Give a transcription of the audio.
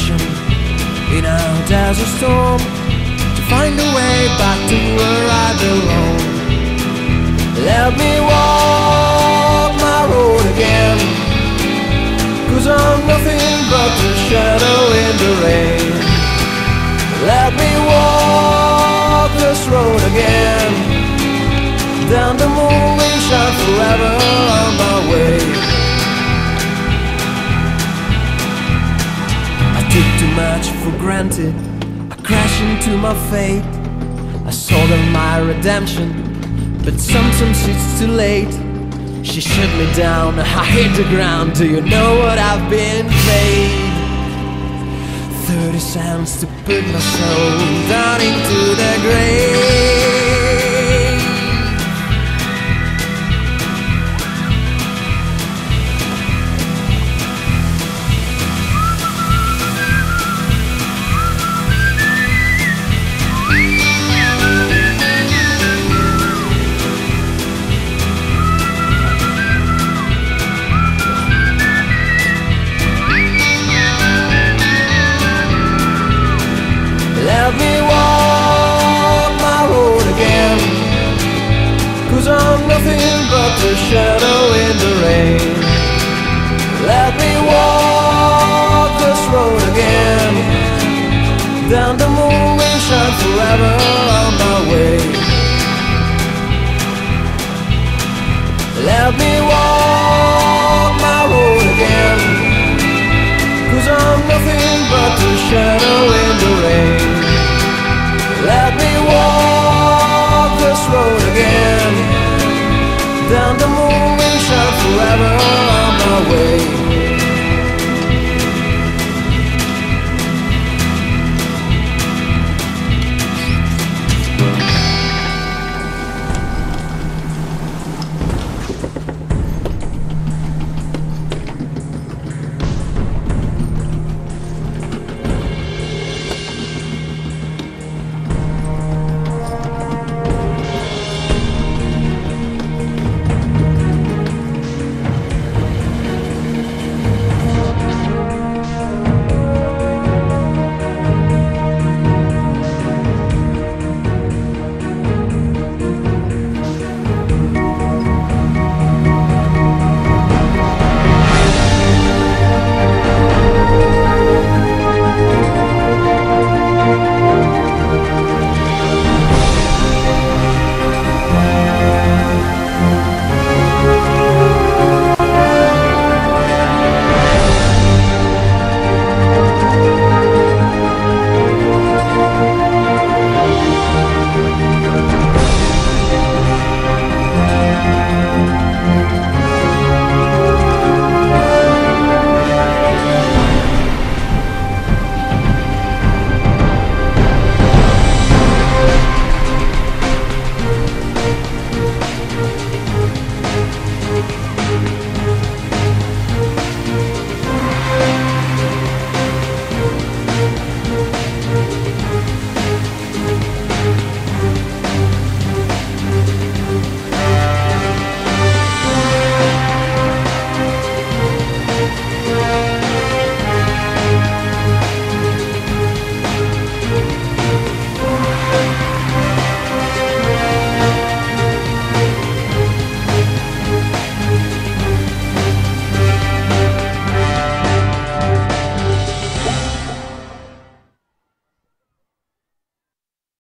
redemption in a desert storm to find a way back to where I belong. Let me walk my road again, cause I'm nothing but a shadow in the rain. Let me walk this road again, down the moon will shine forever on my way. For granted. I crash into my fate. I saw them my redemption, but sometimes it's too late. She shut me down, I hit the ground. Do you know what I've been paid? 30 cents to put my soul down into the grave. Let me walk my road again. Cause I'm nothing but a shadow in the rain. Let me walk this road again. Down the forever on my way. Let me walk my road again Cause I'm nothing but a shadow in the rain. Let me walk this road again Down the moon will shine forever on my way